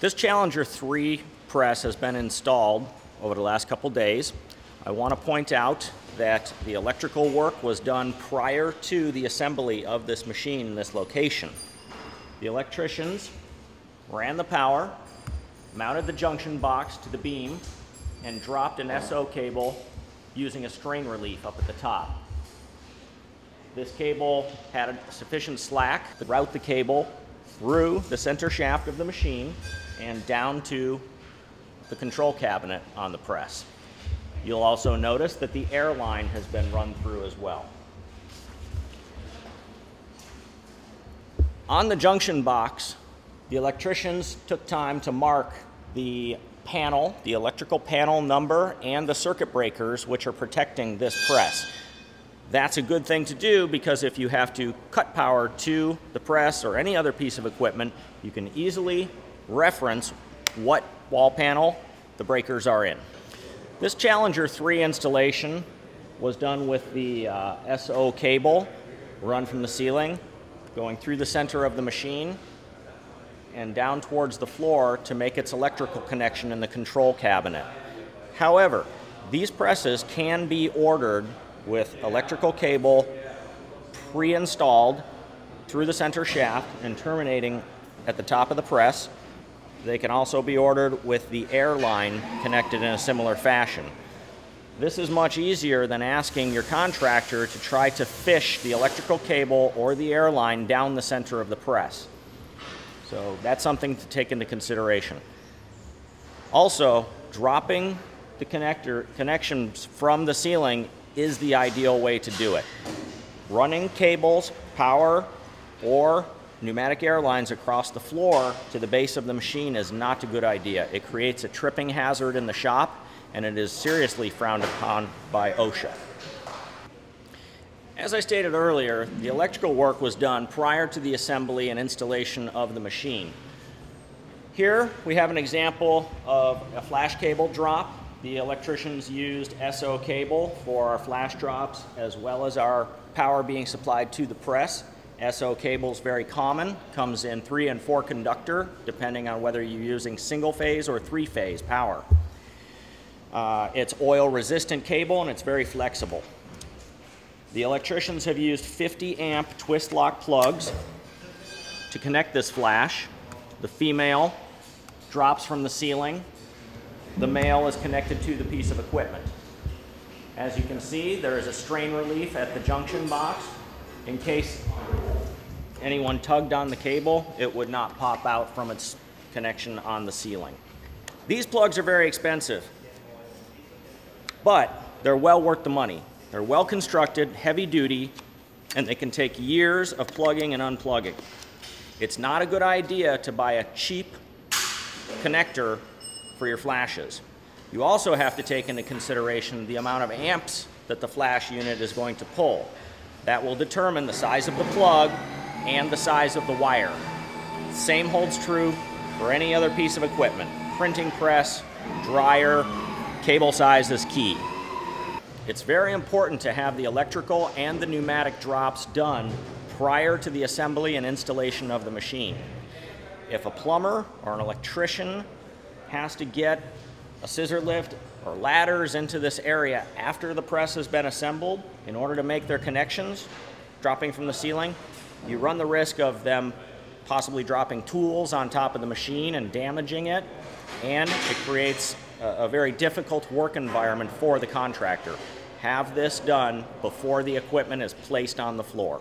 This Challenger 3 press has been installed over the last couple days. I want to point out that the electrical work was done prior to the assembly of this machine in this location. The electricians ran the power, mounted the junction box to the beam, and dropped an SO cable using a strain relief up at the top. This cable had a sufficient slack to route the cable through the center shaft of the machine and down to the control cabinet on the press. You'll also notice that the air line has been run through as well. On the junction box, the electricians took time to mark the panel, the electrical panel number, and the circuit breakers which are protecting this press. That's a good thing to do because if you have to cut power to the press or any other piece of equipment, you can easily reference what wall panel the breakers are in. This Challenger 3 installation was done with the uh, SO cable run from the ceiling, going through the center of the machine and down towards the floor to make its electrical connection in the control cabinet. However, these presses can be ordered with electrical cable pre-installed through the center shaft and terminating at the top of the press they can also be ordered with the air line connected in a similar fashion. This is much easier than asking your contractor to try to fish the electrical cable or the air line down the center of the press. So that's something to take into consideration. Also, dropping the connector connections from the ceiling is the ideal way to do it. Running cables, power, or pneumatic air lines across the floor to the base of the machine is not a good idea. It creates a tripping hazard in the shop and it is seriously frowned upon by OSHA. As I stated earlier, the electrical work was done prior to the assembly and installation of the machine. Here we have an example of a flash cable drop. The electricians used SO cable for our flash drops as well as our power being supplied to the press. SO cable is very common, comes in three and four conductor, depending on whether you're using single phase or three phase power. Uh, it's oil resistant cable and it's very flexible. The electricians have used 50 amp twist lock plugs to connect this flash. The female drops from the ceiling. The male is connected to the piece of equipment. As you can see, there is a strain relief at the junction box in case anyone tugged on the cable, it would not pop out from its connection on the ceiling. These plugs are very expensive, but they're well worth the money. They're well constructed, heavy duty, and they can take years of plugging and unplugging. It's not a good idea to buy a cheap connector for your flashes. You also have to take into consideration the amount of amps that the flash unit is going to pull. That will determine the size of the plug and the size of the wire. Same holds true for any other piece of equipment. Printing press, dryer, cable size is key. It's very important to have the electrical and the pneumatic drops done prior to the assembly and installation of the machine. If a plumber or an electrician has to get a scissor lift or ladders into this area after the press has been assembled in order to make their connections, dropping from the ceiling, you run the risk of them possibly dropping tools on top of the machine and damaging it, and it creates a, a very difficult work environment for the contractor. Have this done before the equipment is placed on the floor.